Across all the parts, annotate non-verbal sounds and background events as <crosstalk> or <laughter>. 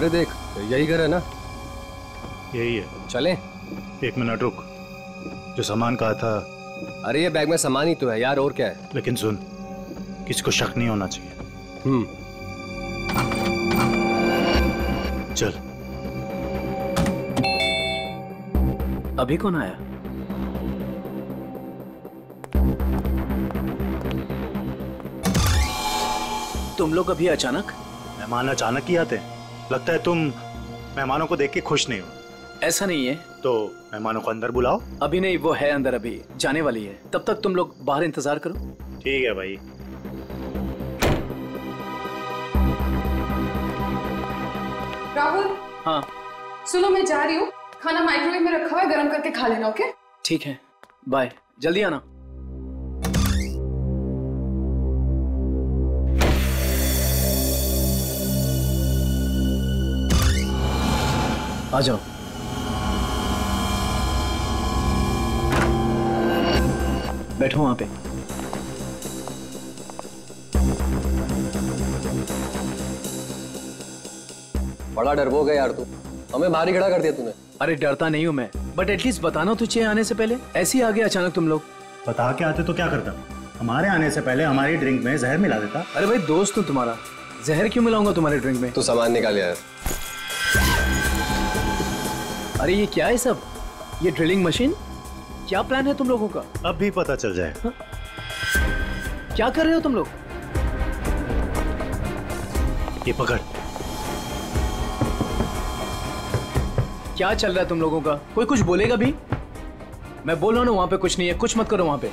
अरे देख यही घर है ना? यही है। चलें। एक मिनट रुक। जो सामान कहा था। अरे ये बैग में सामान ही तो है यार और क्या है? लेकिन सुन किसी को शक नहीं होना चाहिए। हम्म। चल। अभी कौन आया? तुम लोग अभी अचानक? मेहमान अचानक ही आते हैं। लगता है तुम मेहमानों को देख के खुश नहीं हो। ऐसा नहीं है। तो मेहमानों को अंदर बुलाओ। अभी नहीं वो है अंदर अभी। जाने वाली है। तब तक तुम लोग बाहर इंतज़ार करो। ठीक है भाई। राहुल? हाँ। सुनो मैं जा रही हूँ। खाना माइक्रोवेव में रखा हुआ है गर्म करके खा लेना ओके ठीक है। बाय जल्दी आना। आ जाओ बैठो वहाँ पे। बड़ा डर हो गया यार तू। हमें बाहर ही खड़ा कर दिया तूने। अरे डरता नहीं हूँ मैं बट एटलीस्ट बताना तो चाहिए आने से पहले। ऐसे ही आ गए अचानक तुम लोग। बता के आते तो क्या करता? हमारे आने से पहले हमारी ड्रिंक में जहर मिला देता। अरे भाई दोस्त हूँ तुम्हारा। जहर क्यों मिलाऊँगा तुम्हारे ड्रिंक में? तो सामान निकाल यार। अरे ये क्या है सब? ये ड्रिलिंग मशीन क्या प्लान है तुम लोगों का? अब भी पता चल जाए। हा? क्या कर रहे हो तुम लोग? ये पकड़। क्या चल रहा है तुम लोगों का? कोई कुछ बोलेगा भी? मैं बोल रहा हूँ वहाँ पे कुछ नहीं है। कुछ मत करो वहाँ पे।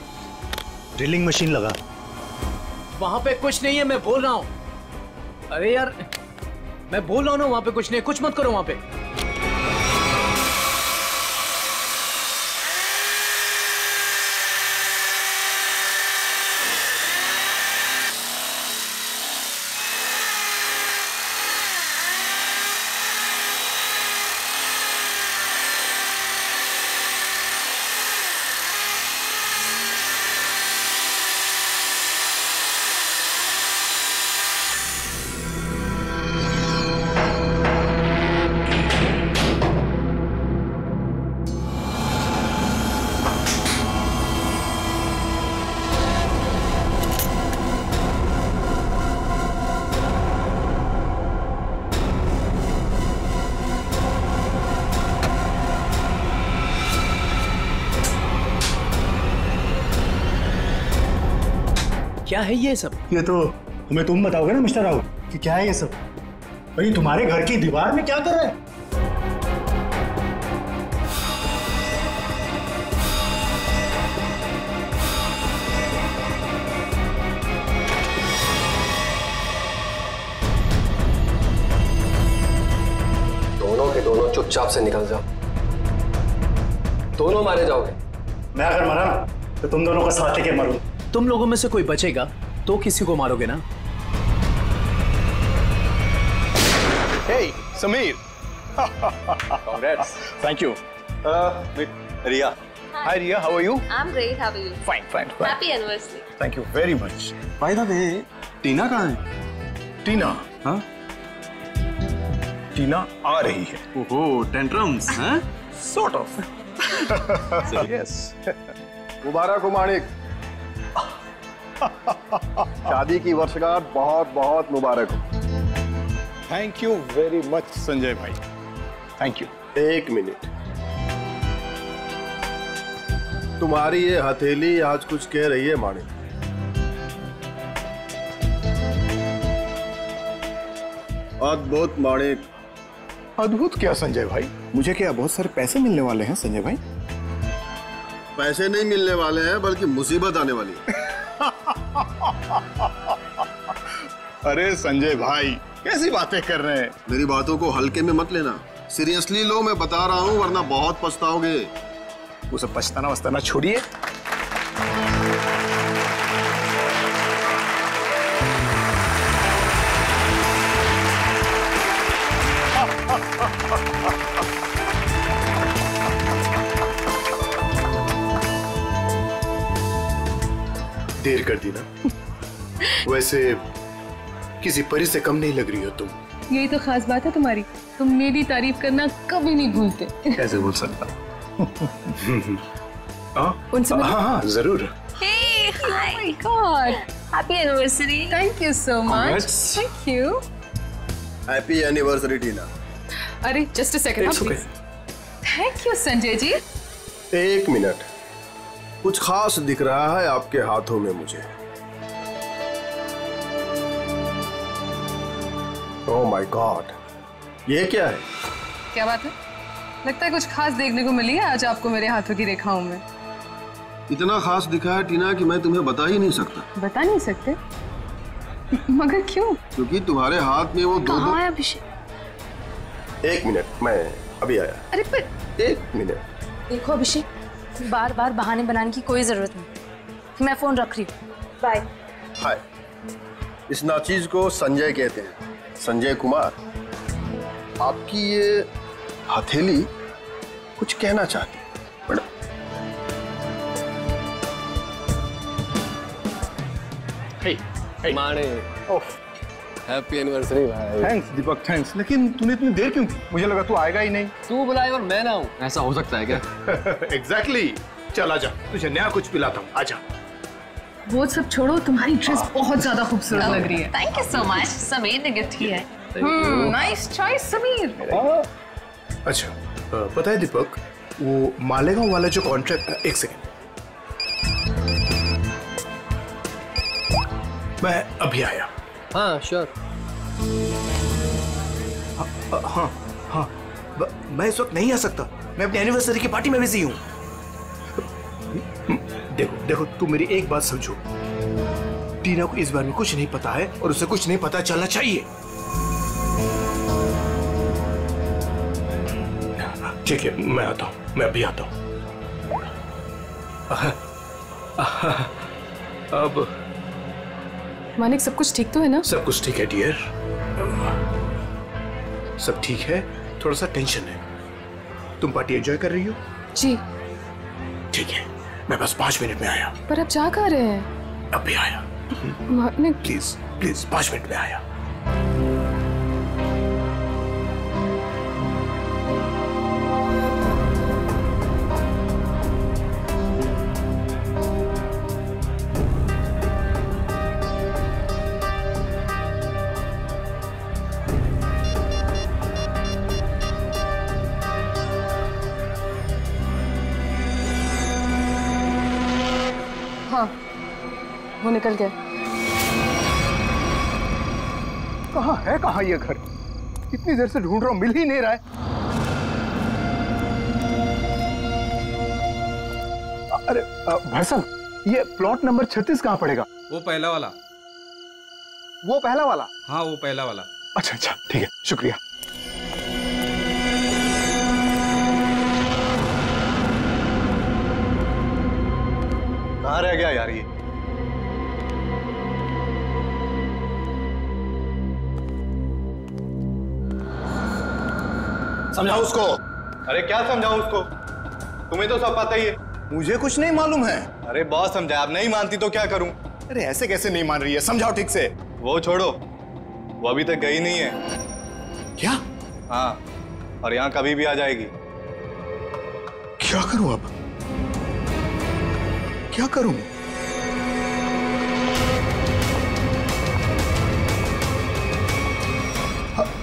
ड्रिलिंग मशीन लगा। वहाँ पे कुछ नहीं है मैं बोल रहा हूँ। अरे यार मैं बोल रहा हूँ ना वहाँ पे कुछ नहीं है। कुछ मत करो वहाँ पे। क्या है ये सब? ये तो हमें तुम बताओगे ना मिस्टर राहुल कि क्या है ये सब? भाई तुम्हारे घर की दीवार में क्या कर रहा है? दोनों के दोनों चुपचाप से निकल जाओ। दोनों मारे जाओगे। मैं अगर मरा ना तो तुम दोनों का साथ लेके मरूं। तुम लोगों में से कोई बचेगा तो किसी को मारोगे ना? Hey, Sameer thank you Riya hi Riya how are you I am great how are you fine fine happy anniversary thank you very much by the way Tina कहाँ है? टीना हाँ? टीना आ रही है. ओहो टेंट्रम्स हाँ? सॉर्ट ऑफ़ यस मुबारक हो मानिक <laughs> शादी की वर्षगांठ बहुत बहुत मुबारक हो। Thank you very much Sanjay भाई. थैंक यू एक मिनट। तुम्हारी ये हथेली आज कुछ कह रही है माणिक अद्भुत माणिक अद्भुत क्या संजय भाई? मुझे क्या बहुत सारे पैसे मिलने वाले हैं संजय भाई? पैसे नहीं मिलने वाले हैं बल्कि मुसीबत आने वाली है। <laughs> अरे संजय भाई कैसी बातें कर रहे हैं? मेरी बातों को हल्के में मत लेना। सीरियसली लो मैं बता रहा हूँ वरना बहुत पछताओगे। वो सब पछताना वछताना छोड़िए। देर कर दी ना। वैसे किसी परी से कम नहीं लग रही हो तुम। यही तो खास बात है तुम्हारी। तुम मेरी तारीफ़ करना कभी नहीं भूलते। कैसे बोल सकता <laughs> हाँ? उनसे। हाँ हाँ ज़रूर। Hey, hi. My God Happy anniversary. Thank you so much thank you happy anniversary Tina अरे just a second It's okay. Please thank you Sanjay ji. एक मिनट। कुछ खास दिख रहा है आपके हाथों में मुझे। ओह माय गॉड ये क्या है? क्या बात है? लगता है कुछ खास देखने को मिली है आज आपको मेरे हाथों की रेखाओं में। इतना खास दिखा है टीना कि मैं तुम्हें बता ही नहीं सकता। बता नहीं सकते? मगर क्यों? क्योंकि तुम्हारे हाथ में वो दो दो कहाँ है अभिषेक? एक मिनट मैं अभी आया। अरे पर एक मिनट। देखो अभिषेक बार बार बहाने बनाने की कोई ज़रूरत नहीं। मैं फ़ोन रख रही हूँ। बाय हाय इस नाचीज को संजय कहते हैं। संजय कुमार आपकी ये हथेली कुछ कहना चाहती है मैडम माने। हैप्पी एनिवर्सरी भाई। थैंक्स दीपक थैंक्स लेकिन तूने इतनी देर क्यों की? मुझे लगा तू आएगा ही नहीं। तू बुलाए और मैं ना हूँ ऐसा हो सकता है क्या? Exactly <laughs> exactly. चल आजा तुझे नया कुछ पिलाता हूँ। आजा वो सब छोड़ो तुम्हारी ड्रेस बहुत ज़्यादा खूबसूरत लग रही है। Thank you so much Sameer ने गिफ्ट किया है। Nice choice Sameer. अच्छा पता है दीपक वो मालेगांव वाला जो कॉन्ट्रैक्ट एक सेकेंड मैं अभी आया। हाँ श्योर हाँ हाँ मैं इस वक्त नहीं आ सकता। मैं अपनी एनिवर्सरी की पार्टी में बिज़ी हूँ। देखो तुम मेरी एक बात समझो। टीना को इस बारे में कुछ नहीं पता है और उसे कुछ नहीं पता चलना चाहिए। ठीक है मैं आता हूँ मैं अभी आता हूँ। अब। मानिक सब कुछ ठीक तो है ना? सब कुछ ठीक है डियर सब ठीक है थोड़ा सा टेंशन है। तुम पार्टी एंजॉय कर रही हो? जी। ठीक है। मैं बस पाँच मिनट में आया। पर अब जा कर रहे हैं? अभी भी आया। प्लीज़ प्लीज़ पाँच मिनट में आया। निकल गए। कहाँ है कहाँ ये घर? इतनी देर से ढूंढ रहा हूँ मिल ही नहीं रहा है। अरे भाई साहब ये प्लॉट नंबर छत्तीस कहाँ पड़ेगा? वो पहला वाला। वो पहला वाला? हाँ वो पहला वाला। अच्छा अच्छा ठीक है शुक्रिया। कहाँ रह गया यार ये? समझाओ उसको? अरे क्या समझाऊं उसको? तुम्हें तो सब पता ही है। मुझे कुछ नहीं मालूम है। अरे बहुत समझाया अब नहीं मानती तो क्या करूँ? अरे ऐसे कैसे नहीं मान रही है? समझाओ ठीक से। वो छोड़ो वो अभी तक गई नहीं है। क्या? हाँ और यहाँ कभी भी आ जाएगी। क्या करूँ अब? क्या करूँ?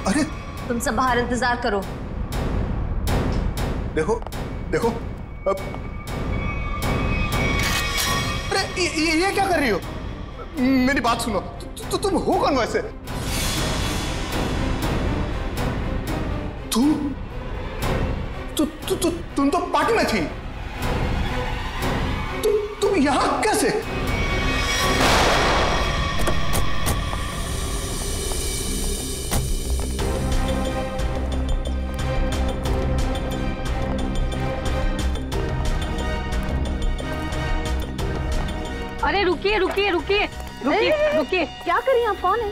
अरे! तुम सब बाहर इंतज़ार करो। देखो देखो अब। अरे ये, ये, क्या कर रही हो? मेरी बात सुनो तु, तु, तुम हो कौन वैसे? तुम तु, तु, तु, तुम तो पार्टी में थी। तु, तुम यहाँ कैसे? अरे रुकिए रुकिए रुकिए रुकिए रुकिए। क्या करिए आप? कौन है?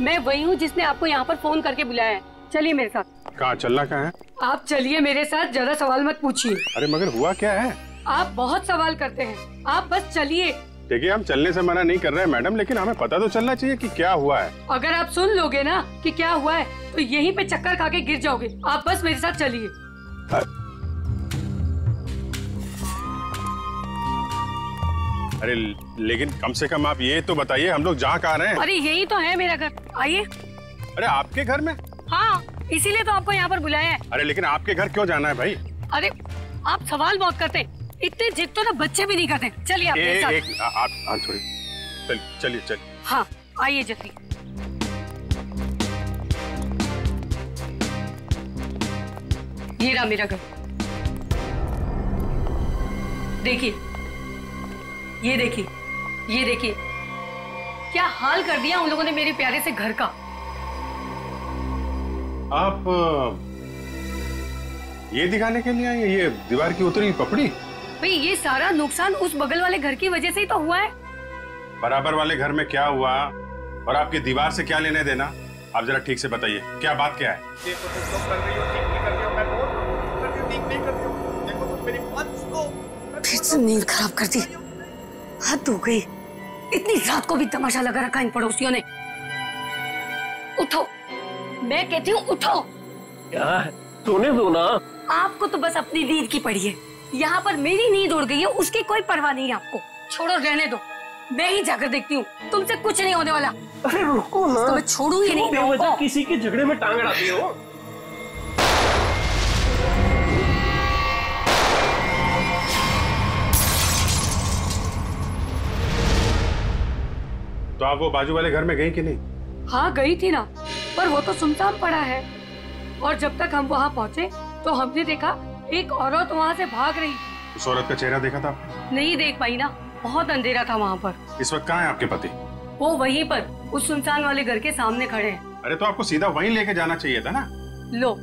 मैं वही हूँ जिसने आपको यहाँ पर फ़ोन करके बुलाया है। चलिए मेरे साथ। कहाँ चलना कहाँ है? आप चलिए मेरे साथ ज़्यादा सवाल मत पूछिए। अरे मगर हुआ क्या है? आप बहुत सवाल करते हैं। आप बस चलिए। देखिए हम चलने से मना नहीं कर रहे हैं मैडम लेकिन हमें पता तो चलना चाहिए कि क्या हुआ है। अगर आप सुन लोगे ना कि क्या हुआ है तो यहीं पे चक्कर खा के गिर जाओगे। आप बस मेरे साथ चलिए। अरे लेकिन कम से कम आप ये तो बताइए हम लोग जहाँ कहाँ रहे हैं? अरे यही तो है मेरा घर। आइए। अरे आपके घर में? हाँ इसीलिए तो आपको यहाँ पर बुलाया है। अरे लेकिन आपके घर क्यों जाना है भाई? अरे आप सवाल बहुत करते इतने जिद तो ना बच्चे भी नहीं करते। चलिए आप ए, एक आ- आप हाँ थोड़ी। चल चलिए चलिए हाँ आइए जल्दी। ये रहा मेरा घर। देखिए ये देखिए ये देखिए। क्या हाल कर दिया उन लोगों ने मेरे प्यारे से घर का? आप ये दिखाने के लिए आए ये दीवार की उतरी पपड़ी? भाई ये सारा नुकसान उस बगल वाले घर की वजह से ही तो हुआ है। बराबर वाले घर में क्या हुआ? और आपकी दीवार से क्या लेने देना? आप जरा ठीक से बताइए क्या बात क्या है? फिर से नींद खराब कर दी। हद हो गई। इतनी रात को भी तमाशा लगा रखा इन पड़ोसियों ने। उठो। मैं कहती हूँ उठो। क्या सोने दो ना। आपको तो बस अपनी नींद की पड़ी है। यहाँ पर मेरी नींद उड़ गई है उसकी कोई परवाह नहीं है आपको। छोड़ो रहने दो। मैं ही जाकर देखती हूँ। तुमसे कुछ नहीं होने वाला। अरे रुको ना। तो मैं छोड़ू ही नहीं? किसी के झगड़े में टांग अड़ाती हो? तो आप वो बाजू वाले घर में गई कि नहीं? हाँ गई थी ना पर वो तो सुनसान पड़ा है। और जब तक हम वहाँ पहुँचे तो हमने देखा एक औरत वहाँ से भाग रही। उस औरत का चेहरा देखा था नहीं देख पाई ना बहुत अंधेरा था वहाँ पर। इस वक्त कहाँ है आपके पति? वो वहीं पर उस सुनसान वाले घर के सामने खड़े हैं। अरे तो आपको सीधा वहीं लेके जाना चाहिए था ना? लो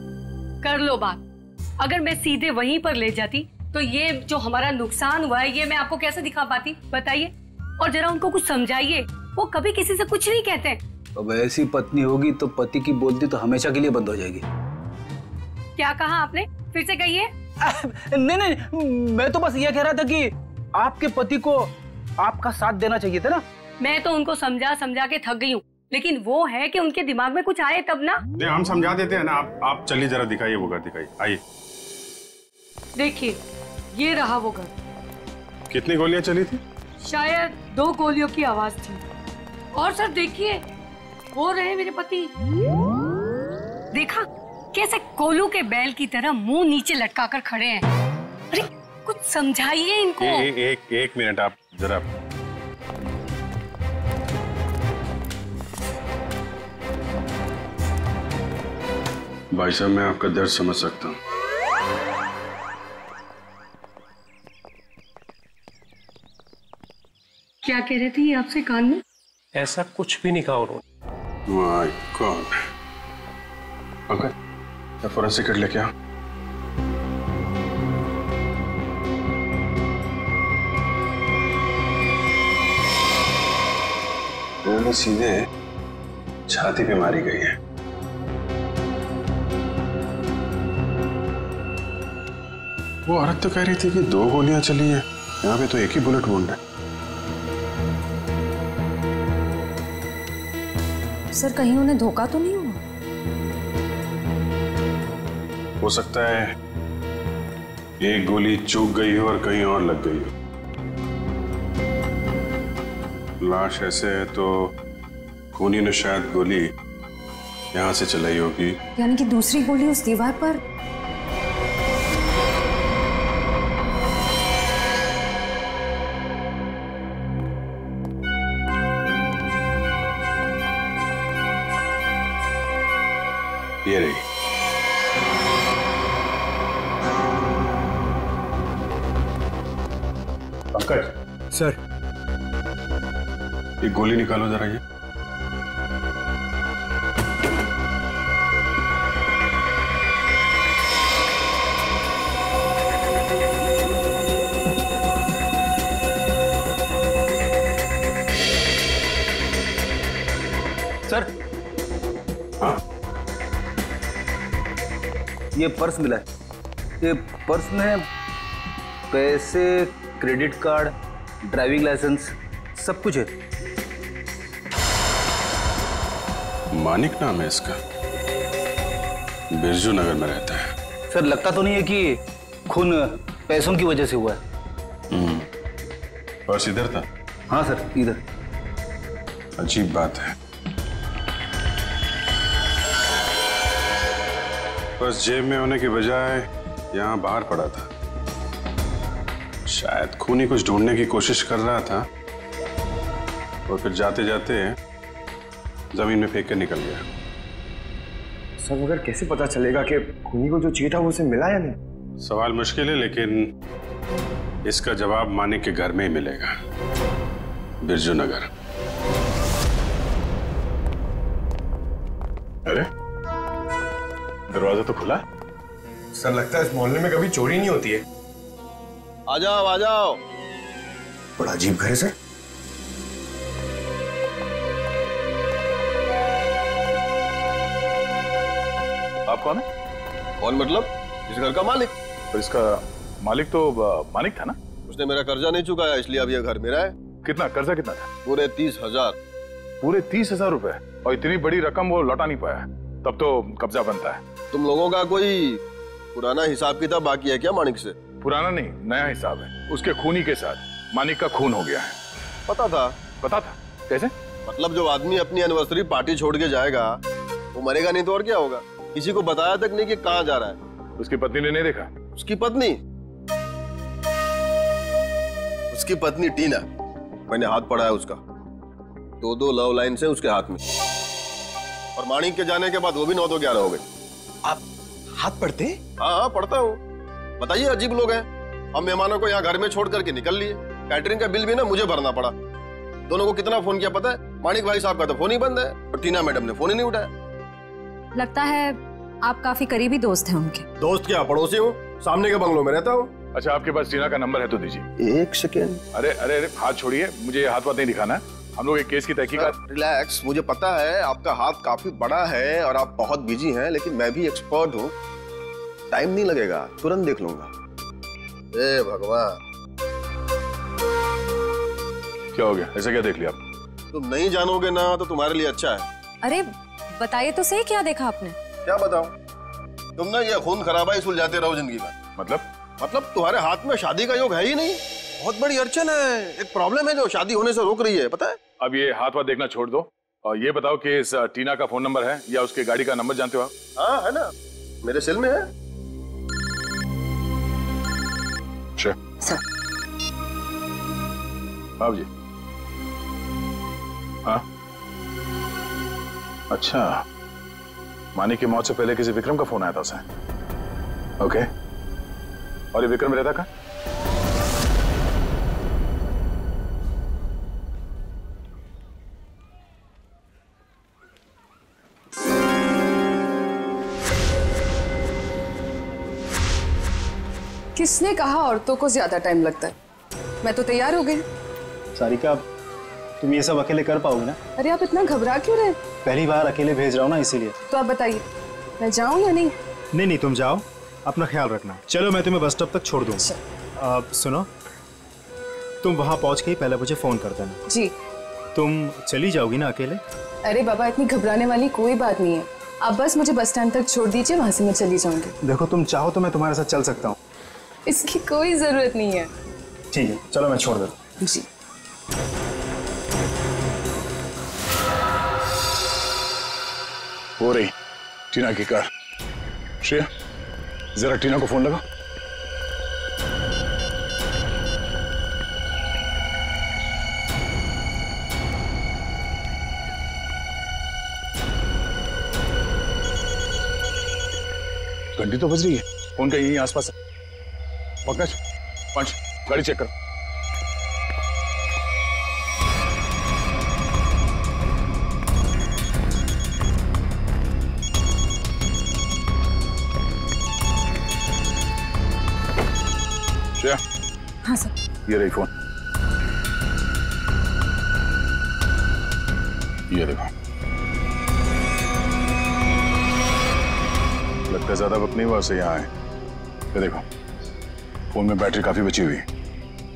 कर लो बात। अगर मैं सीधे वहीं पर ले जाती तो ये जो हमारा नुकसान हुआ है ये मैं आपको कैसे दिखा पाती? बताइए। और जरा उनको कुछ समझाइए। वो कभी किसी से कुछ नहीं कहते। अब ऐसी पत्नी होगी तो पति की बोलती तो हमेशा के लिए बंद हो जाएगी। क्या कहा आपने? फिर से कहिए। नहीं नहीं मैं तो बस ये कह रहा था कि आपके पति को आपका साथ देना चाहिए था ना? मैं तो उनको समझा समझा के थक गई हूँ। लेकिन वो है कि उनके दिमाग में कुछ आए तब ना। नहीं हम समझा देते हैं ना आप आप चलिए जरा दिखाइए वो घर दिखाइए। आइए। देखिए ये रहा वो घर। कितनी गोलियाँ चली थी? शायद दो गोलियों की आवाज़ थी। और सर देखिए वो रहे मेरे पति। देखा कैसे कोलू के बैल की तरह मुँह नीचे लटका कर खड़े हैं। अरे कुछ समझाइए इनको। ए, ए, एक एक मिनट आप जरा। भाई साहब मैं आपका दर्द समझ सकता हूँ। क्या कह रहे थे ये आपसे कान में? ऐसा कुछ भी नहीं कहा उन्होंने। My God uncle forensic kit लेके आ वो सीधे छाती पे मारी गई है। वो औरत तो कह रही थी कि दो गोलियाँ चली हैं। यहाँ पे तो एक ही बुलेट वुंड है। सर कहीं उन्हें धोखा तो नहीं हुआ? हो सकता है एक गोली चूक गई हो और कहीं और लग गई हो। लाश ऐसे है तो खूनी ने शायद गोली यहाँ से चलाई होगी। यानी कि दूसरी गोली उस दीवार पर? एक गोली निकालो जरा ये। सर। हाँ। ये पर्स मिला है। ये पर्स में पैसे क्रेडिट कार्ड ड्राइविंग लाइसेंस सब कुछ है। मानिक नाम है इसका। बिरजू नगर में रहता है। सर लगता तो नहीं है कि खून पैसों की वजह से हुआ है। बस इधर था? हाँ सर इधर। अजीब बात है। बस जेब में होने की बजाय यहाँ बाहर पड़ा था। शायद खूनी कुछ ढूँढने की कोशिश कर रहा था। और फिर जाते जाते ज़मीन में फेंक कर निकल गया। सर मगर कैसे पता चलेगा कि खूनी को जो चाहिए था वो उसे मिला या नहीं? सवाल मुश्किल है लेकिन इसका जवाब माने के घर में ही मिलेगा। बिरजू नगर अरे दरवाज़ा तो खुला? सर लगता है इस मोहल्ले में कभी चोरी नहीं होती है। आ जाओ आ जाओ। बड़ा अजीब घर है सर। कौन है। कौन मतलब? इस घर का मालिक। और इसका मालिक तो मालिक था ना? उसने मेरा कर्जा नहीं चुकाया इसलिए अब यह घर मेरा है। कितना? कर्जा कितना था? पूरे तीस हज़ार। पूरे तीस हज़ार रुपए? और इतनी बड़ी रकम वो लौटा नहीं पाया। तब तो कब्जा बनता है। तुम लोगों का कोई पुराना हिसाब किताब बाकी है क्या मानिक से? पुराना नहीं नया हिसाब है। उसके खूनी के साथ मानिक का खून हो गया है। पता था। पता था? कैसे? मतलब जो आदमी अपनी एनिवर्सरी पार्टी छोड़ के जाएगा वो मरेगा नहीं तो और क्या होगा? किसी को बताया तक नहीं कि कहाँ जा रहा है। उसकी पत्नी ने नहीं देखा? उसकी पत्नी? उसकी पत्नी टीना। मैंने हाथ पढ़ा है उसका। दो दो लव लाइन से उसके हाथ में। और माणिक के जाने के बाद वो भी नौ दो ग्यारह हो गए। आप हाथ पढ़ते हाँ? हाँ पढ़ता हूँ। बताइए अजीब लोग हैं। हम मेहमानों को यहाँ घर में छोड़ करके निकल लिए। कैटरिंग का बिल भी ना मुझे भरना पड़ा। दोनों को कितना फ़ोन किया पता है? माणिक भाई साहब का तो फ़ोन ही बंद है। और टीना मैडम ने फ़ोन ही नहीं उठाया। लगता है आप काफ़ी करीबी दोस्त हैं उनके। दोस्त क्या पड़ोसी हूँ? सामने के बंगलों में रहता हूँ। अच्छा आपके पास टीना का नंबर है तो दीजिए। एक सेकेंड। अरे अरे अरे हाथ छोड़िए मुझे हाथ वाथ नहीं दिखाना। है हम लोग एक केस की तहकीकात रिलैक्स मुझे पता है आपका हाथ काफ़ी बड़ा है और आप बहुत बिज़ी हैं लेकिन मैं भी एक्सपर्ट हूँ। टाइम नहीं लगेगा तुरंत देख लूँगा। ए भगवान। क्या हो गया? ऐसा क्या देख लिया आप? तुम नहीं जानोगे ना तो तुम्हारे लिए अच्छा है। अरे बताइए तो सही क्या देखा आपने? क्या बताऊँ? तुम ना ये खून खराबा ही सुलझाते रहो ज़िंदगी में मतलब? मतलब तुम्हारे हाथ में शादी का योग है ही नहीं। बहुत बड़ी अड़चन है। एक प्रॉब्लम है जो शादी होने से रोक रही है पता है? अब ये हाथ वाथ देखना छोड़ दो। और ये बताओ कि इस टीना का फ़ोन नंबर है या उसके गाड़ी का नंबर जानते हो आप? हाँ है ना। मेरे सेल में है। अच्छा। आप जी हाँ? अच्छा। मानी की मौत से पहले किसी विक्रम का फ़ोन आया था उसे। ओके। और ये विक्रम रहता का किसने कहा औरतों को ज़्यादा टाइम लगता है? मैं तो तैयार हो गई। सारिका तुम ये सब अकेले कर पाओगे ना? अरे आप इतना घबरा क्यों रहे? पहली बार अकेले भेज रहा हूँ ना इसीलिए। तो आप बताइए मैं जाऊँ या नहीं? नहीं नहीं तुम जाओ। अपना ख्याल रखना। चलो मैं तुम्हें बस स्टॉप तक छोड़ दूँ। अब सुनो तुम वहाँ पहुँच के ही पहले मुझे फ़ोन कर देना। जी। तुम चली जाओगी ना अकेले? अरे बाबा इतनी घबराने वाली कोई बात नहीं है। आप बस मुझे बस स्टैंड तक छोड़ दीजिए वहाँ से मैं चली जाऊँगी। देखो तुम चाहो तो मैं तुम्हारे साथ चल सकता हूँ। इसकी कोई ज़रूरत नहीं है। ठीक है चलो मैं छोड़ देता हूँ। जी। हो रही। टीना की कार। श्रेया, जरा टीना को फ़ोन लगा घंटी तो बज रही है। फ़ोन का यहीं आसपास है। पंकज पंच गाड़ी चेक करो। ये रही फ़ोन ये देखो लगता है ज़्यादा वक्त नहीं हुआ उसे यहाँ आए। ये देखो। फ़ोन में बैटरी काफ़ी बची हुई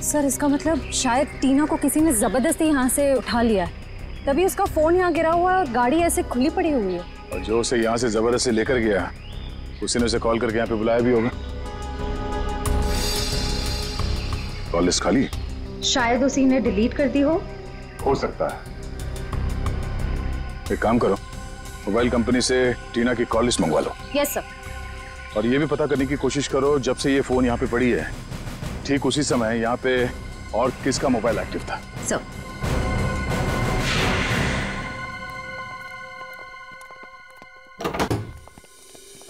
सर इसका मतलब शायद टीना को किसी ने ज़बरदस्ती यहाँ से उठा लिया है। तभी उसका फ़ोन यहाँ गिरा हुआ है और गाड़ी ऐसे खुली पड़ी हुई है। और जो उसे यहाँ से ज़बरदस्ती लेकर गया उसी ने उसे कॉल करके यहाँ पे बुलाया भी होगा। कॉल लिस्ट खाली? शायद उसी ने डिलीट कर दी हो। हो सकता है। एक काम करो मोबाइल कंपनी से टीना की कॉल लिस्ट मंगवा लो। यस सर और ये भी पता करने की कोशिश करो जब से ये फ़ोन यहाँ पे पड़ी है। ठीक उसी समय यहाँ पे और किसका मोबाइल एक्टिव था? सर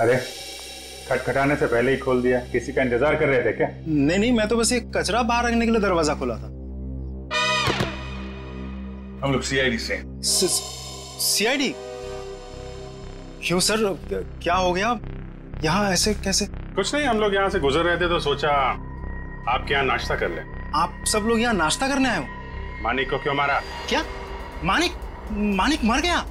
अरे खटखटाने से पहले ही खोल दिया। किसी का इंतज़ार कर रहे थे क्या? नहीं नहीं मैं तो बस ये कचरा बाहर रखने के लिए दरवाज़ा खोला था। हम लोग सीआईडी से सीआईडी क्यों सर? क्या हो गया? यहाँ ऐसे कैसे? कुछ नहीं हम लोग यहाँ से गुजर रहे थे तो सोचा आपके यहाँ नाश्ता कर ले। आप सब लोग यहाँ नाश्ता करने आए हो? मानिक को क्यों मारा? क्या? मानिक? मानिक मर गया?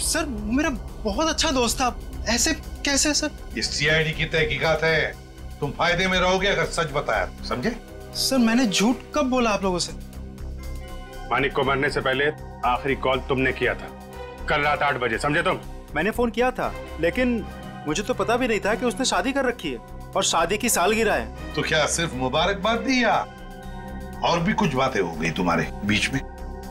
सर मेरा बहुत अच्छा दोस्त था। ऐसे कैसे सर? ये सीआईडी की तहकीकात है। तुम फ़ायदे में रहोगे अगर सच बताया तो, समझे? सर मैंने झूठ कब बोला आप लोगों से? मानिक को मरने से पहले आखिरी कॉल तुमने किया था। कल रात आठ बजे समझे तुम? मैंने फ़ोन किया था लेकिन मुझे तो पता भी नहीं था कि उसने शादी कर रखी है और शादी की सालगिरह है। तो क्या सिर्फ़ मुबारकबाद दी या और भी कुछ बातें हो गई तुम्हारे बीच में?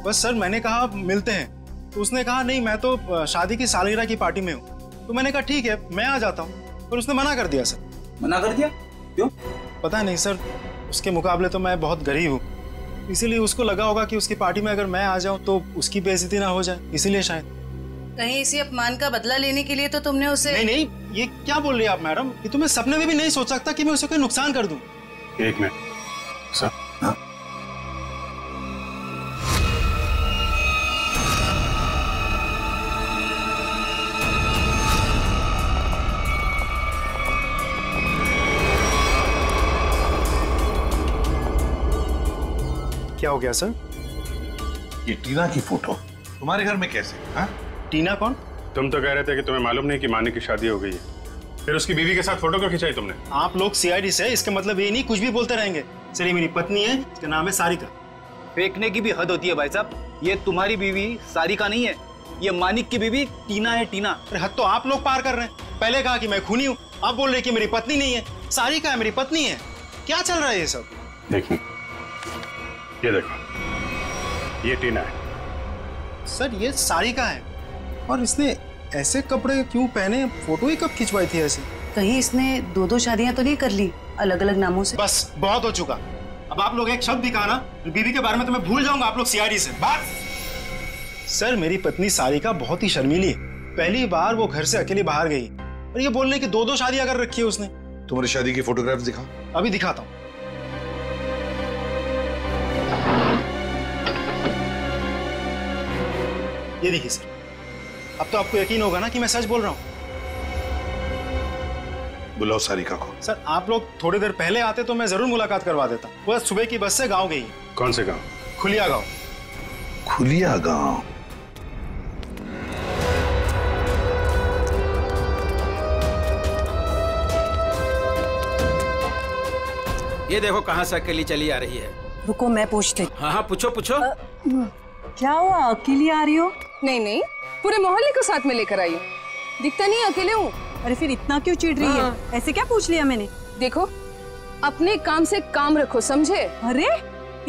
बस सर मैंने कहा मिलते हैं। तो उसने कहा नहीं मैं तो शादी की सालगिरह की पार्टी में हूँ। तो मैंने कहा ठीक है मैं आ जाता हूँ। पर उसने मना कर दिया सर। मना कर दिया? क्यों? पता नहीं सर उसके मुकाबले तो मैं बहुत गरीब हूँ। इसीलिए उसको लगा होगा कि उसकी पार्टी में अगर मैं आ जाऊँ तो उसकी बेइज्जती ना हो जाए इसीलिए शायद। कहीं इसी अपमान का बदला लेने के लिए तो तुमने उसे नहीं नहीं ये क्या बोल रही है आप मैडम? ये तो मैं सपने में भी नहीं सोच सकता कि मैं उसे कोई नुकसान कर दूँ। एक मिनट सर। हो गया सर ये टीना की फ़ोटो। तुम्हारे घर में कैसे? हाँ? टीना कौन? तुम तो कह रहे थे कि तुम्हें मालूम नहीं कि मानिक की शादी हो गई है। फिर उसकी बीवी के साथ फ़ोटो क्यों खिंचाई तुमने? आप लोग सीआईडी से इसका मतलब ये नहीं कुछ भी बोलते रहेंगे। सर ये मेरी पत्नी है इसका नाम है सारिका। फेंकने की भी हद होती है भाई साहब। ये तुम्हारी बीवी सारिका नहीं है ये मानिक की बीवी टीना है टीना। अरे हद तो आप लोग पार कर रहे हैं। पहले कहा कि मैं खूनी हूँ आप बोल रहे कि मेरी पत्नी नहीं है। सारिका है मेरी पत्नी है। क्या चल रहा है ये सब? देखिए ये देखो। ये टीना है। सर ये सारिका है। और इसने ऐसे कपड़े क्यों पहने? फ़ोटो ही कब खिंचवाई थी ऐसे? कहीं इसने दो दो शादियाँ तो नहीं कर ली अलग अलग नामों से? बस बहुत हो चुका। अब आप लोग एक शब्द भी कहा ना बीवी के बारे में तो मैं भूल जाऊँगा आप लोग सीआईडी से। बात! सर मेरी पत्नी सारिका बहुत ही शर्मीली है। पहली बार वो घर से अकेली बाहर गई। और ये बोल बोलने की दो दो शादियाँ कर रखी है उसने। तुम्हारी शादी की फोटोग्राफ दिखा अभी दिखाता हूँ। ये देखिए सर अब तो आपको यकीन होगा ना कि मैं सच बोल रहा हूँ। बुलाओ सारिका को। सर आप लोग थोड़ी देर पहले आते तो मैं ज़रूर मुलाकात करवा देता। वो सुबह की बस से गाँव गई है। कौन से गाँव? खुलिया गाँव। खुलिया गाँव। ये देखो कहाँ से अकेली चली आ रही है। रुको मैं पूछती हाँ। हाँ पूछो पूछो। क्या हुआ? अकेली आ रही हो? नहीं नहीं पूरे मोहल्ले को साथ में लेकर आई हूँ। दिखता नहीं अकेले हूँ। अरे फिर इतना क्यों चिढ़ रही है? ऐसे क्या पूछ लिया मैंने? देखो अपने काम से काम रखो समझे? अरे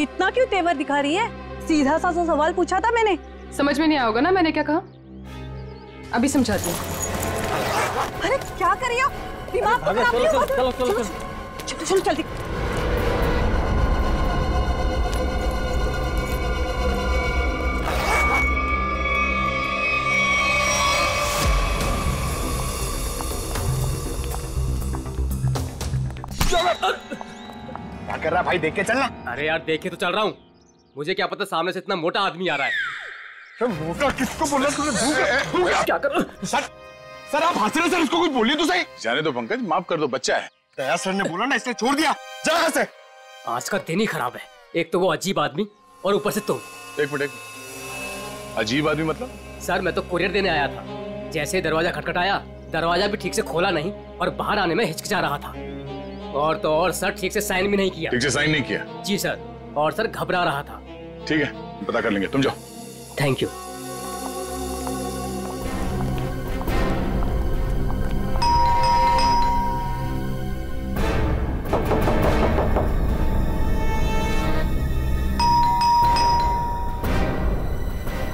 इतना क्यों तेवर दिखा रही है? सीधा सा सवाल पूछा था मैंने। समझ में नहीं आओगे ना मैंने क्या कहा? अभी समझाती हूँ। अरे क्या कर रही हो? दिमाग को खराब? चलो, चलो, चलो, चलो चलो जल्दी। कर रहा भाई देख के चलना। अरे यार देख के तो चल रहा हूँ। मुझे क्या पता सामने से इतना मोटा आदमी आ रहा है। मोटा किसको बोला तूने क्या कर सर सर आप हंस रहे सर उसको कुछ बोलिए तो सही। जाने दो पंकज माफ़ कर दो बच्चा है। दया सर ने बोला ना इसलिए छोड़ दिया। जा से। आज का दिन ही खराब है। एक तो वो अजीब आदमी और ऊपर से तुम। एक मिनट अजीब आदमी मतलब? सर मैं तो कुरियर देने आया था। जैसे ही दरवाज़ा खटखटाया दरवाज़ा भी ठीक से खोला नहीं और बाहर आने में हिचकिचा रहा था। और तो और सर ठीक से साइन भी नहीं किया। ठीक से साइन नहीं किया? जी सर। और सर घबरा रहा था। ठीक है पता कर लेंगे। तुम जाओ। थैंक यू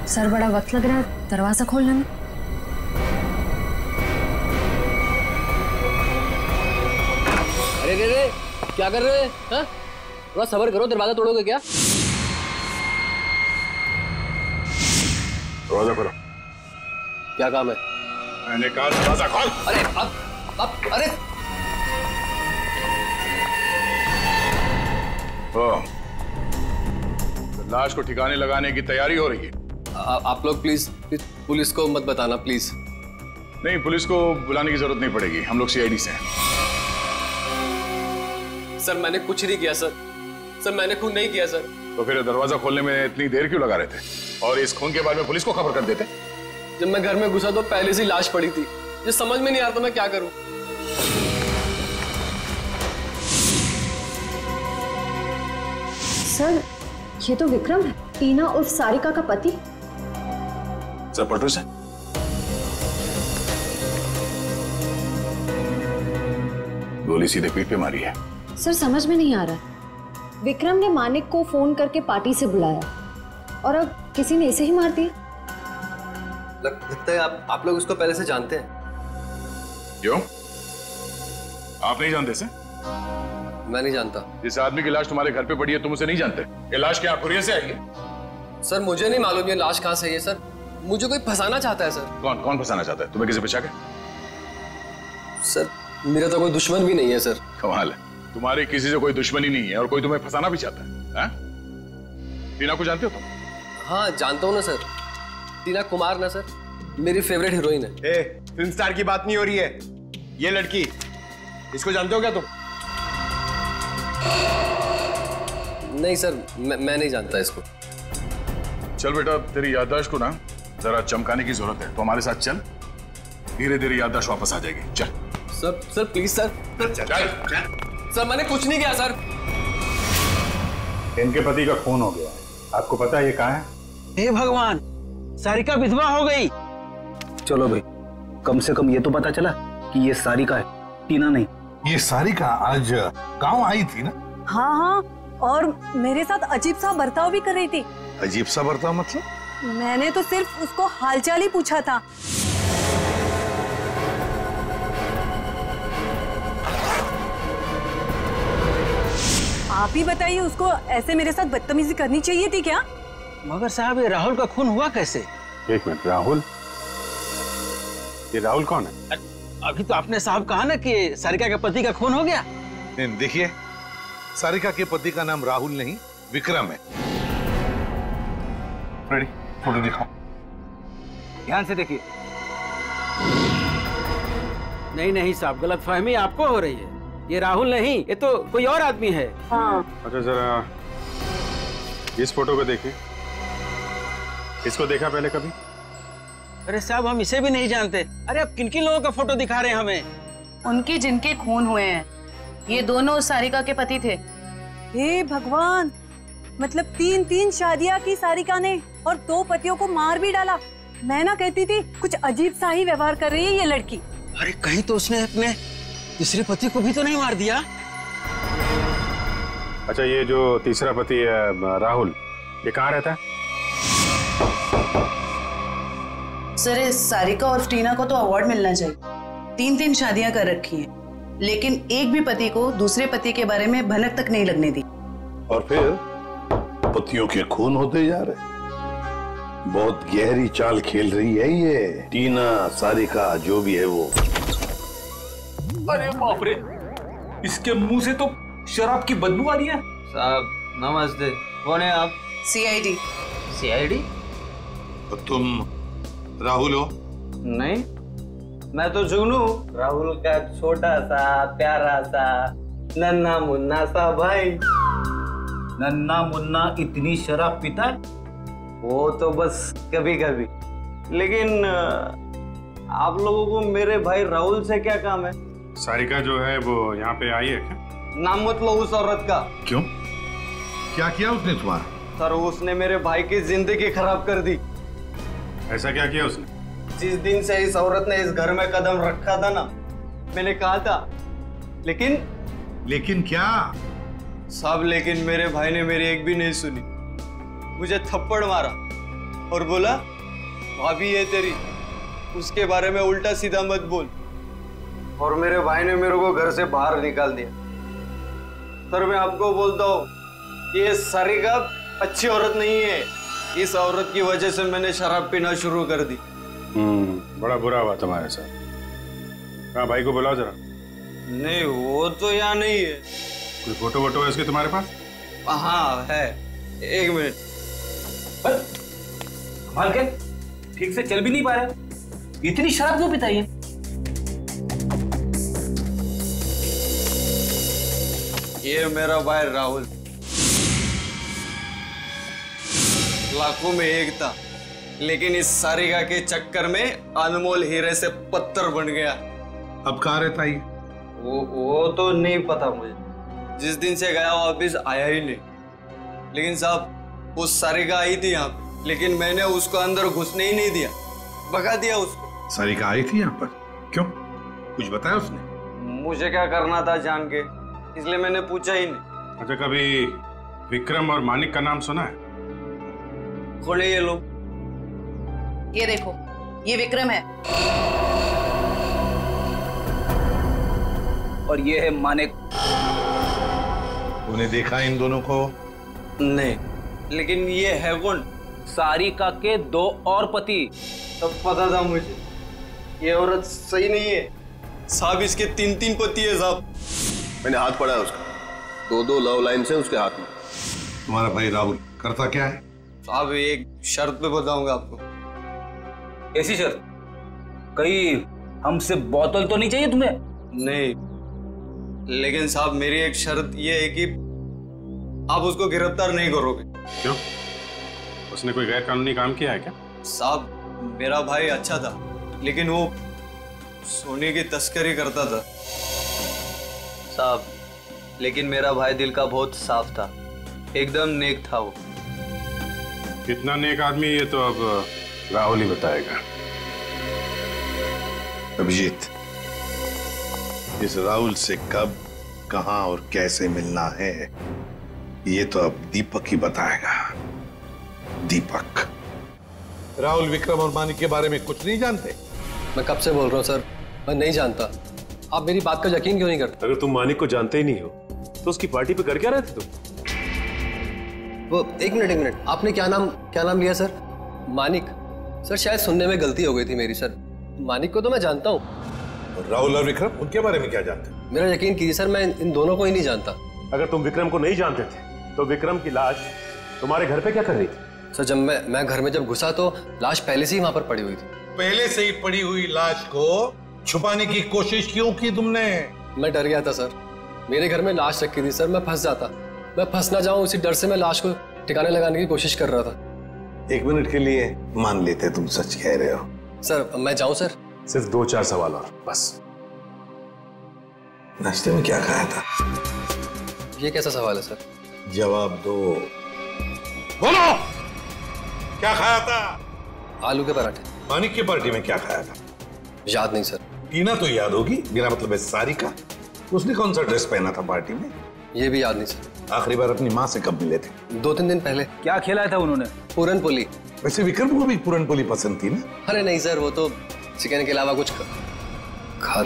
सर बड़ा वक्त लग रहा है दरवाज़ा खोलने में। क्या कर रहे हैं? हाँ? थोड़ा सबर करो दरवाज़ा तोड़ोगे क्या? दरवाज़ा खोलो। क्या काम है? मैंने कहा दरवाज़ा खोल। अरे अब अब अरे! ओ, तो लाश को ठिकाने लगाने की तैयारी हो रही है। आ, आप लोग प्लीज़ प्लीज़ पुलिस को मत बताना प्लीज़ नहीं पुलिस को बुलाने की ज़रूरत नहीं पड़ेगी। हम लोग सीआईडी से हैं। सर मैंने कुछ नहीं किया सर। सर मैंने खून नहीं किया सर। तो फिर दरवाज़ा खोलने में इतनी देर क्यों लगा रहे थे और इस खून के बारे में पुलिस को खबर कर देते? जब मैं घर में घुसा तो पहले से लाश पड़ी थी। ये समझ में नहीं आ रहा था मैं क्या करूँ। सर ये तो विक्रम है। टीना उर्फ़ सारिका का पति। सर पटो से गोली सीधे पीठ पे मारी है। सर समझ में नहीं आ रहा। विक्रम ने मानिक को फ़ोन करके पार्टी से बुलाया और अब किसी ने इसे ही मार दिया। लग, लगता है आप आप लोग उसको पहले से जानते हैं। क्यों? आप नहीं जानते से मैं नहीं जानता। जिस आदमी की लाश तुम्हारे घर पे पड़ी है तुम उसे नहीं जानते। ये लाश क्या खुरिया से आई है? सर मुझे नहीं मालूम ये लाश कहाँ से आई है सर। मुझे कोई फंसाना चाहता है सर। कौन कौन फंसाना चाहता है? तुम्हें किसी पे शक है सर मेरा तो कोई दुश्मन भी नहीं है सर। कमाल है। तुम्हारी किसी से कोई दुश्मनी नहीं है और कोई तुम्हें फंसाना भी चाहता है हाँ? टीना को जानते हो तुम? हाँ जानता हूँ ना सर। टीना कुमार ना सर। मेरी फेवरेट हीरोइन है। ए, फ़िल्म स्टार की बात नहीं हो रही है। ये लड़की इसको जानते हो क्या तुम? नहीं सर मैं, मैं नहीं जानता इसको। चल बेटा तेरी याददाश्त को ना जरा चमकाने की ज़रूरत है। तो हमारे साथ चल। धीरे धीरे याददाश्त वापस आ जाएगी। चल। Sir sir please sir. चल चल। सर मैंने कुछ नहीं किया सर। इनके पति का खून हो गया आपको पता है ये कहाँ है? हे भगवान सारिका विधवा हो गई। चलो भाई कम से कम ये तो पता चला कि ये सारिका है टीना नहीं। ये सारिका आज गाँव आई थी ना? हाँ हाँ और मेरे साथ अजीब सा बर्ताव भी कर रही थी। अजीब सा बर्ताव मतलब? मैंने तो सिर्फ़ उसको हालचाल ही पूछा था। आप ही बताइए उसको ऐसे मेरे साथ बदतमीजी करनी चाहिए थी क्या? मगर साहब ये राहुल का खून हुआ कैसे? एक मिनट राहुल? ये राहुल कौन है? अभी तो आपने साहब कहा ना कि सारिका के पति का खून हो गया। देखिए सारिका के पति का नाम राहुल नहीं विक्रम है। रेडी फ़ोटो दिखाओ। ध्यान से देखिए। नहीं नहीं साहब गलत फहमी आपको हो रही है। ये राहुल नहीं ये तो कोई और आदमी है। हाँ। अच्छा जरा इस फ़ोटो को देखिए इसको देखा पहले कभी? अरे साहब हम इसे भी नहीं जानते। अरे अब किन किन लोगों का फ़ोटो दिखा रहे हैं हमें? उनके जिनके खून हुए हैं। ये दोनों सारिका के पति थे। हे भगवान मतलब तीन तीन शादियाँ की सारिका ने और दो पतियों को मार भी डाला। मैं ना कहती थी कुछ अजीब सा ही व्यवहार कर रही है ये लड़की। अरे कहीं तो उसने अपने दूसरे पति को भी तो नहीं मार दिया? अच्छा ये जो तीसरा पति है राहुल ये कहाँ रहता है? सर सारिका और टीना को तो अवार्ड मिलना चाहिए। तीन तीन शादियाँ कर रखी हैं। लेकिन एक भी पति को दूसरे पति के बारे में भनक तक नहीं लगने दी। और फिर पतियों के खून होते जा रहे बहुत गहरी चाल खेल रही है ये। टीना सारिका जो भी है वो। अरे बाप रे। इसके मुँह से तो शराब की बदबू आ रही है। साहब नमस्ते। कौन है आप? सीआईडी सीआईडी तो तुम राहुल हो? नहीं मैं तो जुगनू राहुल का छोटा सा प्यारा सा नन्ना मुन्ना सा भाई। नन्ना मुन्ना इतनी शराब पीता है? वो तो बस कभी कभी लेकिन आप लोगों को मेरे भाई राहुल से क्या काम है? सारिका जो है वो यहाँ पे आई है क्या? नाम मत लो उस औरत का। क्यों? क्या किया उसने तुम्हारा? सर उसने मेरे भाई की ज़िंदगी खराब कर दी। ऐसा क्या किया उसने? जिस दिन से इस औरत ने इस घर में कदम रखा था ना मैंने कहा था लेकिन? लेकिन क्या? सब लेकिन मेरे भाई ने मेरी एक भी नहीं सुनी। मुझे थप्पड़ मारा और बोला भाभी है तेरी उसके बारे में उल्टा सीधा मत बोल। और मेरे भाई ने मेरे को घर से बाहर निकाल दिया। सर मैं आपको बोलता हूँ ये सारिका अच्छी औरत नहीं है। इस औरत की वजह से मैंने शराब पीना शुरू कर दी। हम्म बड़ा बुरा हुआ तुम्हारे साथ। हाँ भाई को बुलाओ जरा। नहीं वो तो यहाँ नहीं है। कोई फ़ोटो वोटो है उसके तुम्हारे पास? हाँ है। एक मिनट। कमाल के। ठीक से चल भी नहीं पा रहे। इतनी शराब क्यों पिताई है? ये मेरा भाई राहुल। लाखों में एक था लेकिन इस सारिका के चक्कर में अनमोल हीरे से पत्थर बन गया। अब कहाँ रहता है वो वो तो नहीं पता मुझे। जिस दिन से गया वापिस आया ही नहीं। लेकिन साहब उस सारिका आई थी यहाँ पे लेकिन मैंने उसको अंदर घुसने ही नहीं दिया। भगा दिया उसको। सारिका आई थी यहाँ पर? क्यों? कुछ बताया उसने? मुझे क्या करना था जान के? इसलिए मैंने पूछा ही नहीं। अच्छा कभी विक्रम और मानिक का नाम सुना है? है ये लोग। ये देखो ये विक्रम है। और ये है मानिक। तूने देखा इन दोनों को? नहीं लेकिन ये है कौन सारिका के दो और पति। सब पता था मुझे। ये औरत सही नहीं है। साहब इसके तीन तीन पति है साहब। मैंने हाथ पड़ा है उसका। दो दो लव लाइन से उसके हाथ में। तुम्हारा भाई राहुल करता क्या है? साहब एक शर्त पे बताऊँगा आपको। ऐसी शर्त? कहीं हमसे बोतल तो नहीं चाहिए तुम्हें? नहीं। लेकिन साहब मेरी एक शर्त ये है कि आप उसको गिरफ़्तार नहीं करोगे। क्यों? उसने कोई गैर कानूनी काम किया है क्या? साहब मेरा भाई अच्छा था लेकिन वो सोने की तस्करी करता था। साहब लेकिन मेरा भाई दिल का बहुत साफ़ था। एकदम नेक था वो। कितना नेक आदमी ये तो अब राहुल ही बताएगा। अभिजीत इस राहुल से कब कहा और कैसे मिलना है ये तो अब दीपक ही बताएगा। दीपक। राहुल विक्रम और मानिक के बारे में कुछ नहीं जानते? मैं कब से बोल रहा हूँ सर? मैं नहीं जानता। आप मेरी बात का यकीन क्यों नहीं करते? अगर तुम मानिक को जानते ही नहीं हो तो उसकी पार्टी पे कर क्या रहे थे तुम? वो एक मिनट एक मिनट। आपने क्या नाम क्या नाम लिया सर? मानिक। सर शायद सुनने में गलती हो गई थी मेरी सर। मानिक को तो मैं जानता हूँ। राहुल और विक्रम उनके बारे में क्या जानते मेरा यकीन कीजिए सर मैं इन दोनों को ही नहीं जानता। अगर तुम विक्रम को नहीं जानते थे तो विक्रम की लाश तुम्हारे घर पे क्या कर रही थी? सर जब मैं मैं घर में जब घुसा तो लाश पहले से ही वहाँ पर पड़ी हुई थी। पहले से ही पड़ी हुई लाश को छुपाने की कोशिश क्यों की तुमने? मैं डर गया था सर। मेरे घर में लाश रखी थी सर। मैं फंस जाता। मैं फंस ना जाऊँ इसी डर से मैं लाश को ठिकाने लगाने की कोशिश कर रहा था। एक मिनट के लिए मान लेते तुम सच कह रहे हो। सर मैं जाऊँ सर? सिर्फ़ दो चार सवाल और बस। नाश्ते में क्या खाया था? ये कैसा सवाल है सर? जवाब दो। बोलो! क्या खाया था? आलू के पराठे। मानिक की पार्टी में क्या खाया था? याद नहीं सर। टीना तो याद होगी मेरा मतलब है सारिका। उसने कौन सा ड्रेस पहना था पार्टी में? ये भी याद नहीं सर। आखिरी बार अपनी माँ से कब मिले थे। दो तीन दिन पहले। क्या खिलाया था उन्होंने? पूरन पोली वैसे विक्रम को भी पूरन पोली पसंद थी ना? अरे नहीं सर वो तो चिकन के अलावा कुछ खा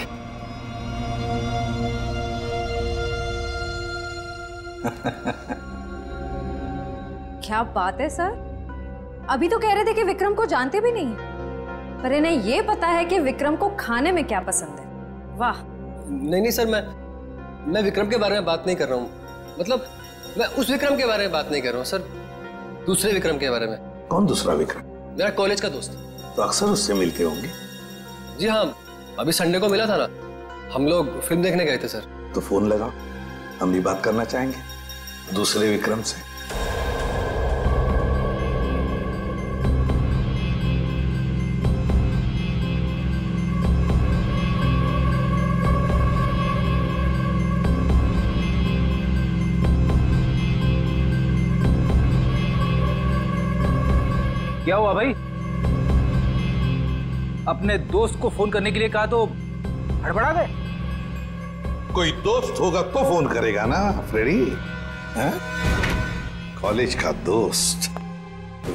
क्या बात है सर? अभी तो कह रहे थे कि विक्रम को जानते भी नहीं। पर इन्हें ये पता है कि विक्रम को खाने में क्या पसंद है। वाह। नहीं नहीं सर मैं मैं विक्रम के बारे में बात नहीं कर रहा हूँ। मतलब मैं उस विक्रम के बारे में बात नहीं कर रहा हूँ सर। दूसरे विक्रम के बारे में। कौन दूसरा विक्रम? मेरा कॉलेज का दोस्त। तो अक्सर उससे मिलते होंगे। जी हाँ अभी संडे को मिला था ना। हम लोग फ़िल्म देखने गए थे सर। तो फ़ोन लगा हम भी बात करना चाहेंगे। दूसरे विक्रम से। हुआ भाई? अपने दोस्त को फ़ोन करने के लिए कहा तो हड़बड़ा गए। कोई दोस्त होगा तो फ़ोन करेगा ना फ्रेडी? कॉलेज का दोस्त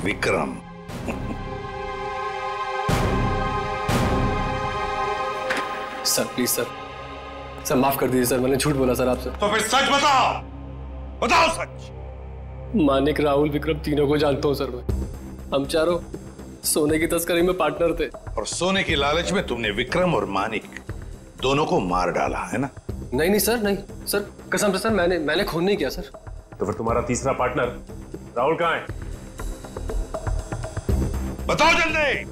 Vikram. Sir please sir. Sir माफ़ कर दीजिए सर मैंने झूठ बोला सर आपसे। तो फिर सच बताओ। बताओ सच। मानिक राहुल विक्रम तीनों को जानता हूँ सर मैं। हम चारों सोने की तस्करी में पार्टनर थे। और सोने की लालच में तुमने विक्रम और मानिक दोनों को मार डाला है ना? नहीं नहीं सर नहीं। सर कसम से सर मैंने मैंने खून नहीं किया सर। तो फिर तुम्हारा तीसरा पार्टनर राहुल कहाँ है? बताओ जल्दी!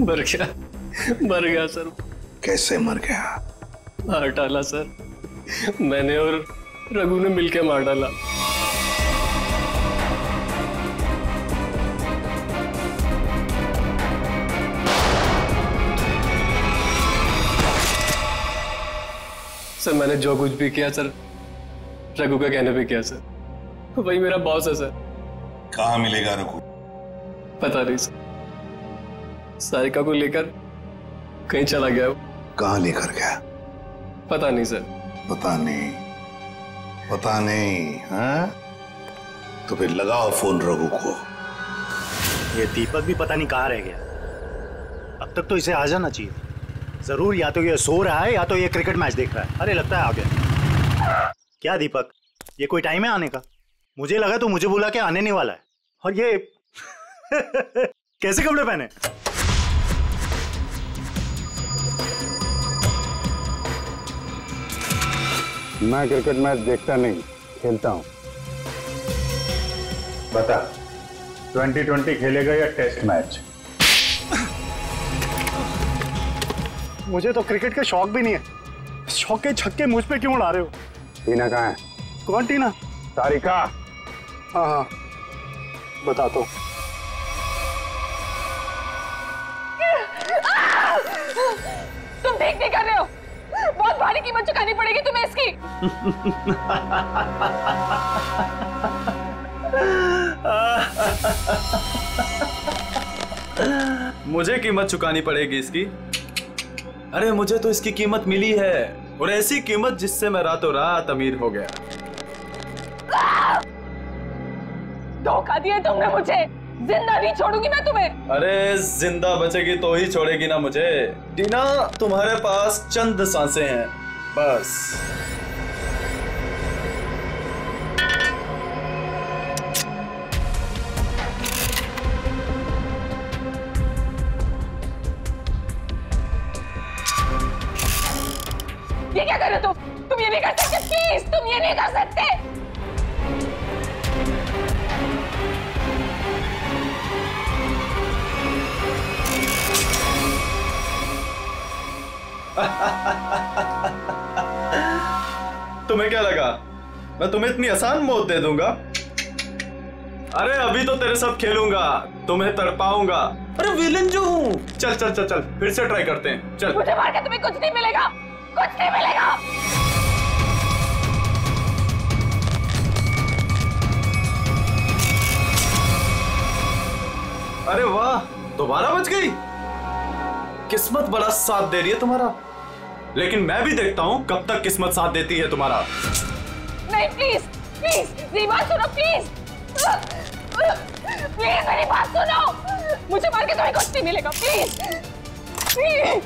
मर गया मर गया सर। कैसे मर गया? मार डाला सर। मैंने और रघु ने मिलके मार डाला। सर मैंने जो कुछ भी किया सर रघु का कहने पे किया सर। वही मेरा बॉस है सर। कहाँ मिलेगा रघु पता नहीं सर। सारिका को लेकर कहीं चला गया वो। कहाँ लेकर गया? पता नहीं सर। पता नहीं। पता नहीं हाँ? तो फिर लगाओ फ़ोन रघु को। ये दीपक भी पता नहीं कहाँ रह गया। अब तक तो इसे आ जाना चाहिए। ज़रूर, या तो ये सो रहा है, या तो ये क्रिकेट मैच देख रहा है। अरे, लगता है आ गया। क्या दीपक? ये कोई टाइम है आने का? मुझे लगा तो मुझे बुला के आने नहीं वाला है। और ये <laughs> कैसे कपड़े पहने? मैं क्रिकेट मैच देखता नहीं, खेलता हूँ। बता 2020 खेलेगा या टेस्ट मैच? मुझे तो क्रिकेट का शौक भी नहीं है। शौक के छक्के मुझ पे क्यों उड़ा रहे हो? टीना कहाँ है? कौन टीना? सारिका। हाँ हाँ। बता तो तुम ठीक नहीं कर रहे हो। बहुत भारी कीमत चुकानी पड़ेगी तुम्हें इसकी। मुझे कीमत चुकानी पड़ेगी इसकी। अरे मुझे तो इसकी कीमत मिली है। और ऐसी कीमत जिससे मैं रातों रात अमीर हो गया। धोखा दिया तुमने मुझे। ज़िंदा नहीं छोड़ूँगी मैं तुम्हें। अरे ज़िंदा बचेगी तो ही छोड़ेगी ना मुझे। टीना तुम्हारे पास चंद साँसें हैं। बस। ये क्या कर रहे हो तुम? तुम ये नहीं कर सकते प्लीज़ तुम ये नहीं कर सकते। तुम्हें क्या लगा? मैं तुम्हें इतनी आसान मौत दे दूँगा? अरे अभी तो तेरे साथ खेलूँगा तुम्हें तड़पाऊँगा। अरे विलन जो हूँ। चल चल चल चल फिर से ट्राई करते हैं। चल। मुझे मार के तुम्हें कुछ नहीं मिलेगा। कुछ नहीं मिलेगा। अरे वाह दोबारा बच गई। किस्मत बड़ा साथ दे रही है तुम्हारा। लेकिन मैं भी देखता हूँ कब तक किस्मत साथ देती है तुम्हारा। नहीं प्लीज़ प्लीज़ बात सुनो प्लीज़ प्लीज़ मेरी बात सुनो। मुझे मार के तुम्हें कुछ नहीं मिलेगा प्लीज़ प्लीज़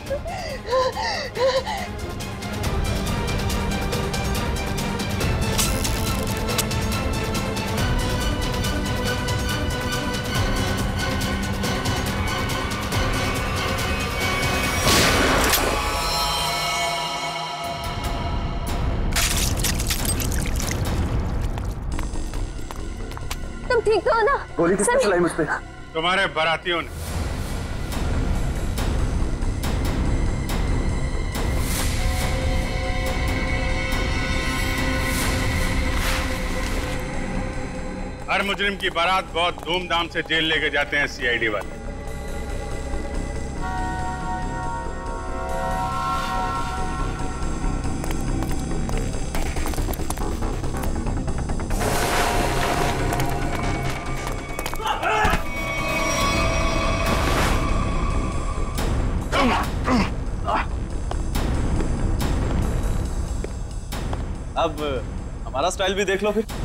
गोली किसने चलाई मुझ पर तुम्हारे बरातियों ने। हर मुजरिम की बारात बहुत धूमधाम से जेल लेके जाते हैं सीआईडी वाले। स्टाइल भी देख लो फिर।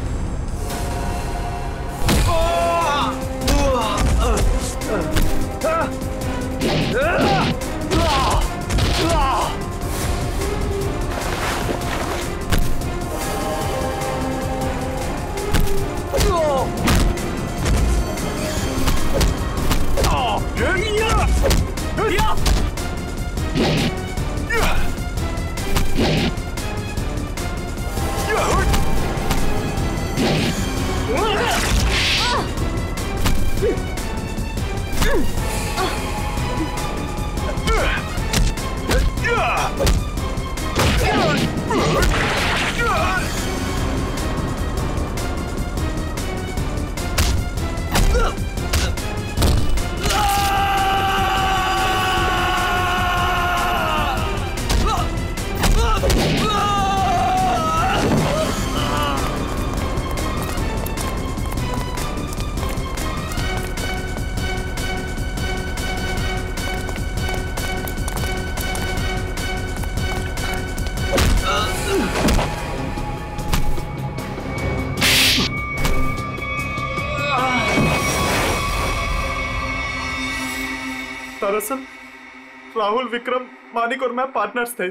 विक्रम मानिक और मैं पार्टनर्स थे।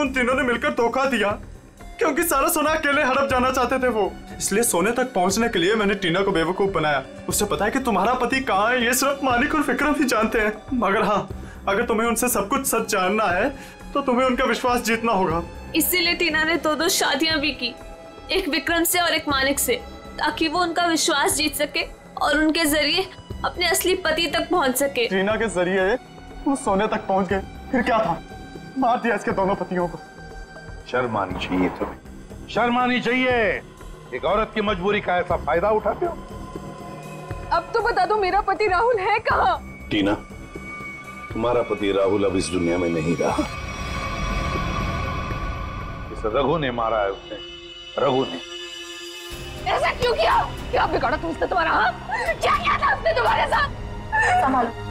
उन तीनों ने मिलकर धोखा दिया क्योंकि सारा सोना अकेले हड़प जाना चाहते थे वो। इसलिए सोने तक पहुँचने के लिए मैंने टीना को बेवकूफ़ बनाया। उससे पता है कि तुम्हारा पति कहाँ है ये सिर्फ़ मानिक और विक्रम ही जानते हैं। मगर हाँ अगर तुम्हें उनसे सब कुछ सच जानना है तो तुम्हें उनका विश्वास जीतना होगा। इसीलिए टीना ने दो दो शादियाँ भी की एक विक्रम से और एक मानिक से ताकि वो उनका विश्वास जीत सके और उनके ज़रिए अपने असली पति तक पहुँच सके। टीना के ज़रिए वो सोने तक पहुँच गए। फिर क्या था? मार दिया इसके दोनों पतियों को। शर्म आनी चाहिए तुम्हें। शर्म आनी चाहिए। एक औरत की मजबूरी का ऐसा फ़ायदा उठाते हो? अब तो बता दो मेरा पति राहुल है कहाँ? टीना तुम्हारा पति राहुल अब इस दुनिया में नहीं रहा। इस रघु ने मारा है उसने। रघु ने। ऐसा क्यों किया? क्या बिगाड़ा तुम उसने तुम्हारा हाँ? क्या किया था उसने तुम्हारे साथ? संभालो।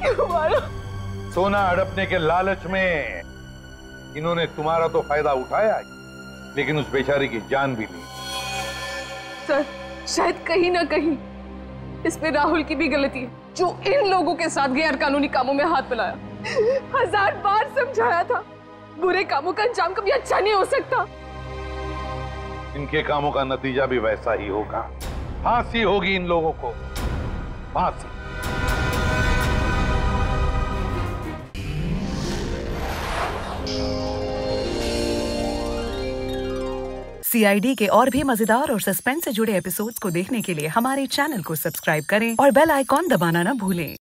क्यों मारा सोना हड़पने के लालच में इन्होंने तुम्हारा तो फ़ायदा उठाया लेकिन उस बेचारी की जान भी ली सर शायद कहीं ना कहीं इसमें राहुल की भी गलती है जो इन लोगों के साथ गैर कानूनी कामों में हाथ मिलाया। हज़ार बार समझाया था बुरे कामों का अंजाम कभी अच्छा नहीं हो सकता। इनके कामों का नतीजा भी वैसा ही होगा। फांसी होगी इन लोगों को। फांसी। सीआईडी के और भी मज़ेदार और सस्पेंस से जुड़े एपिसोड्स को देखने के लिए हमारे चैनल को सब्सक्राइब करें और बेल आइकॉन दबाना ना भूलें।